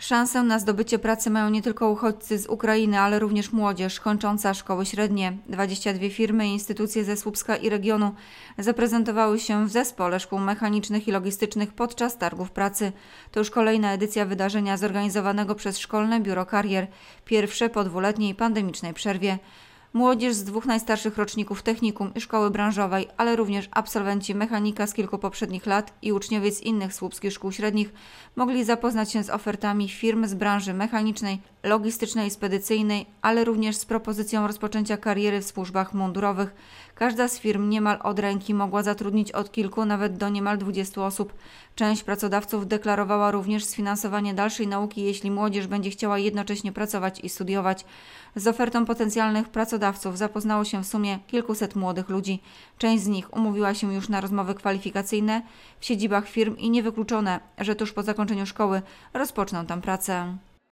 Szansę na zdobycie pracy mają nie tylko uchodźcy z Ukrainy, ale również młodzież kończąca szkoły średnie. 22 firmy i instytucje ze Słupska i regionu zaprezentowały się w zespole szkół mechanicznych i logistycznych podczas targów pracy. To już kolejna edycja wydarzenia zorganizowanego przez Szkolne Biuro Karier, pierwsze po dwuletniej pandemicznej przerwie. Młodzież z dwóch najstarszych roczników technikum i szkoły branżowej, ale również absolwenci mechanika z kilku poprzednich lat i uczniowie z innych słupskich szkół średnich mogli zapoznać się z ofertami firm z branży mechanicznej, logistycznej i spedycyjnej, ale również z propozycją rozpoczęcia kariery w służbach mundurowych. Każda z firm niemal od ręki mogła zatrudnić od kilku nawet do niemal 20 osób. Część pracodawców deklarowała również sfinansowanie dalszej nauki, jeśli młodzież będzie chciała jednocześnie pracować i studiować. Z ofertą potencjalnych pracodawców zapoznało się w sumie kilkuset młodych ludzi. Część z nich umówiła się już na rozmowy kwalifikacyjne w siedzibach firm i niewykluczone, że tuż po zakończeniu szkoły rozpoczną tam pracę.